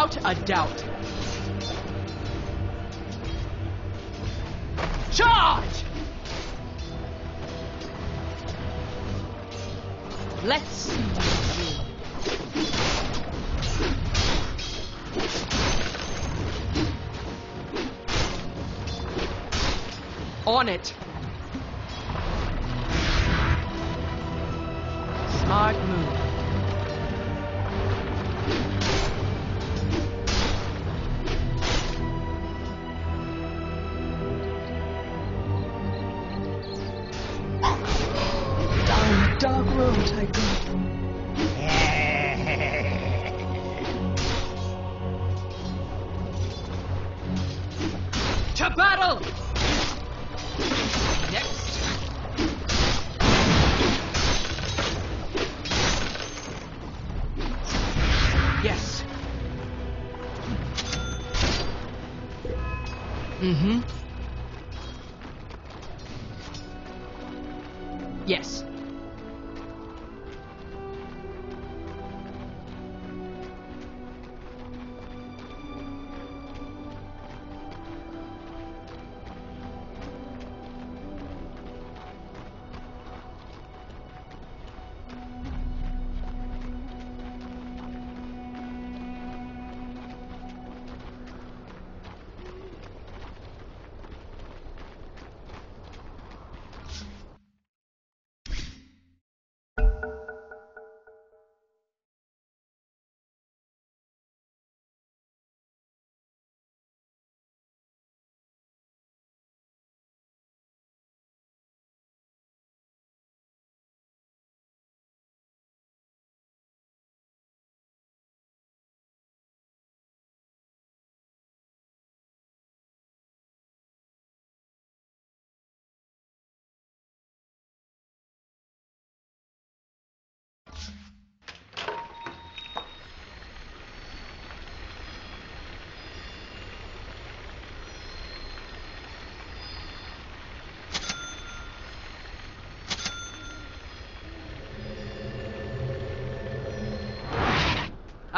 Without a doubt. Charge! Let's see. On it. Smart move. Dark I go. To battle! Yes. Mm-hmm.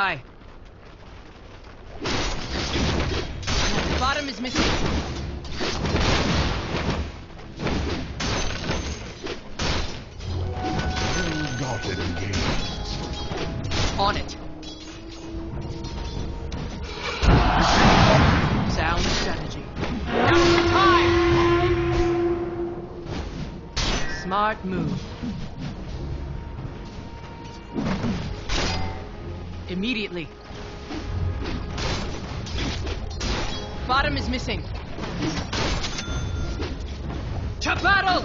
Aye. The bottom is missing. On it. Sound strategy. Now's the time! Smart move. Immediately. Bottom is missing. Battle!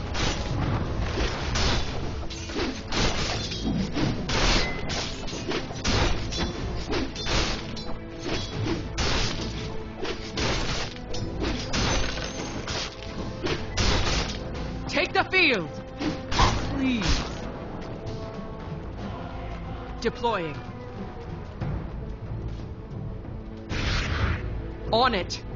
Take the field! Please. Deploying. On it.